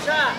しゃ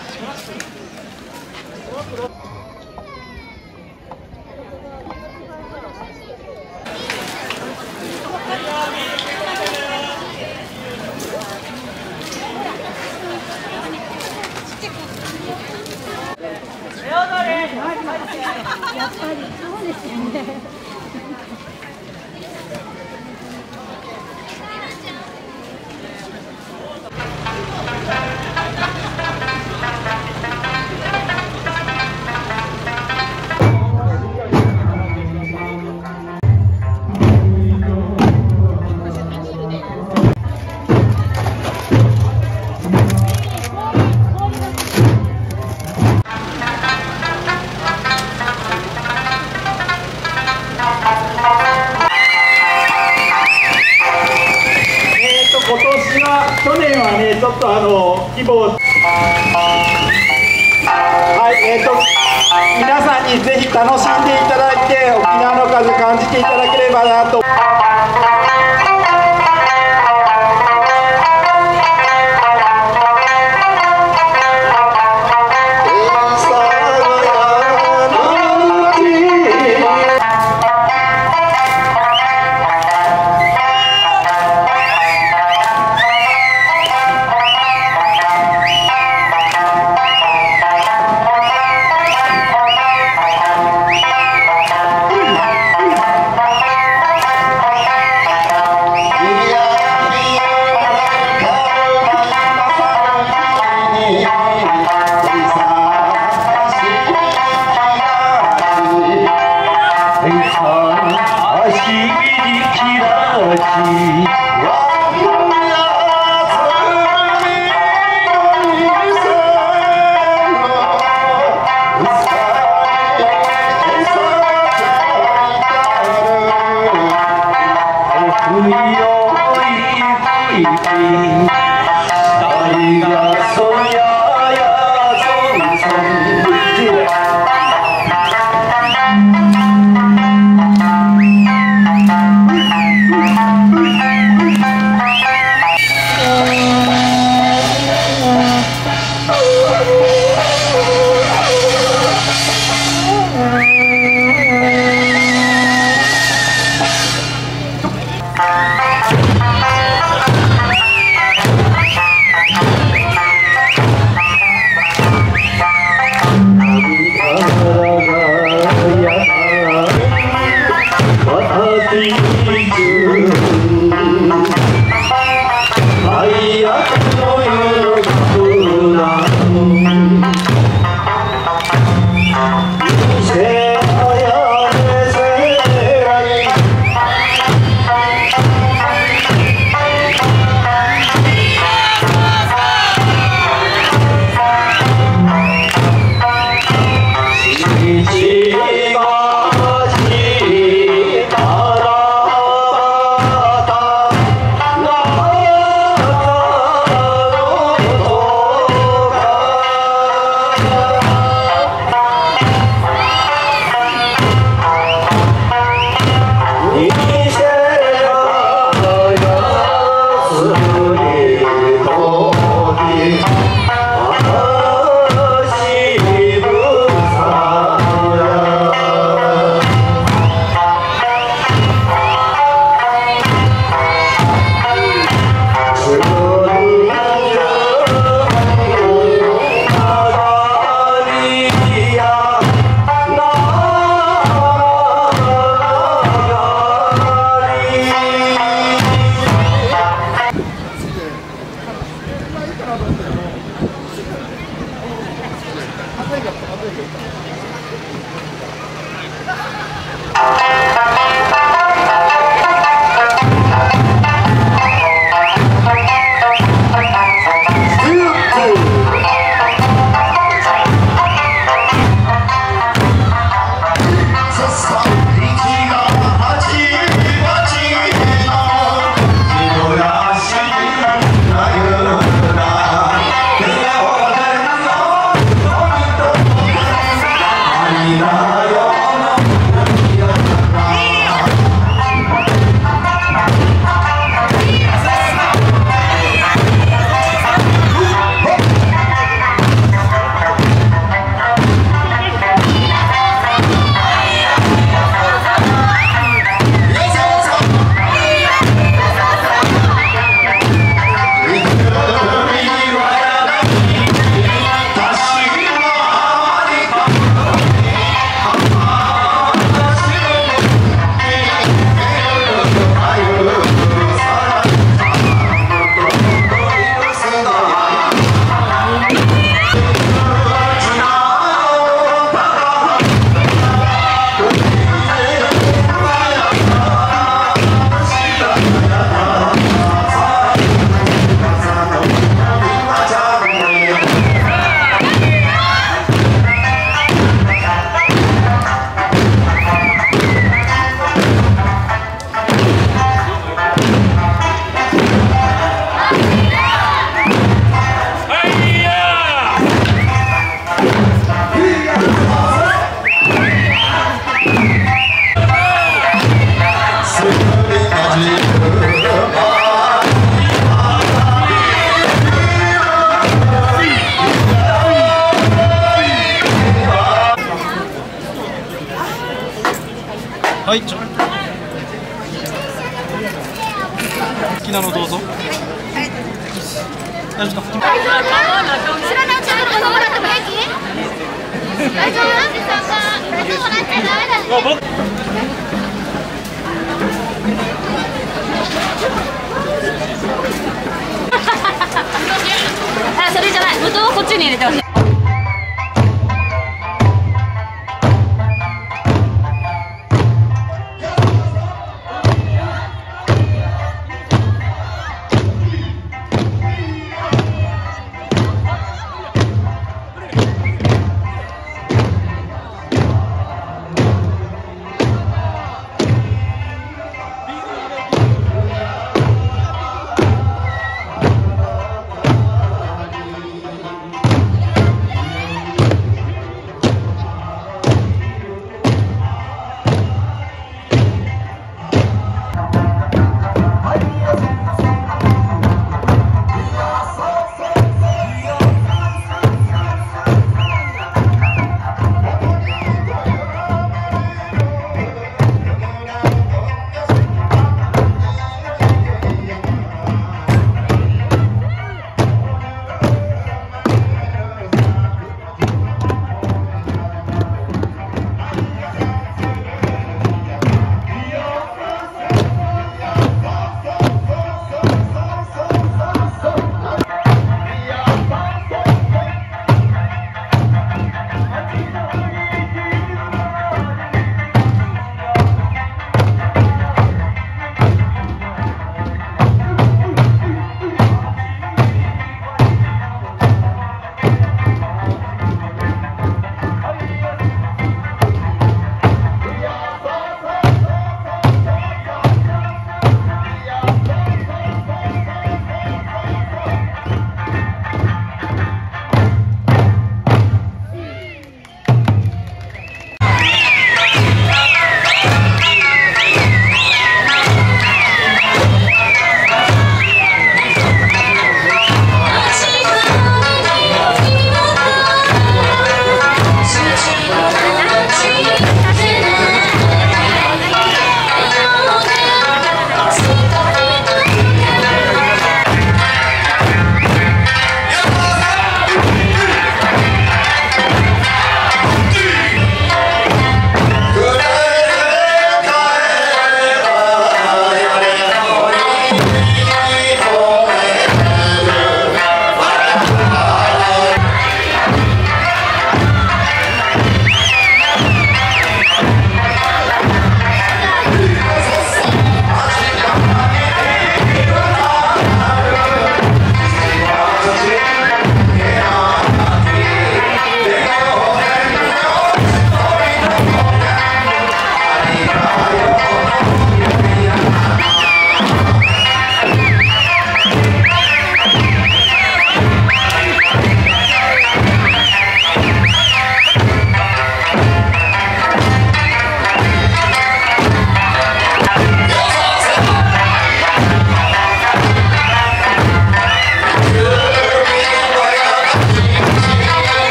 感じていただければなと Soy yo. はいちょ。好きなのどうぞ。大丈夫か大丈夫大丈夫